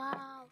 Wow.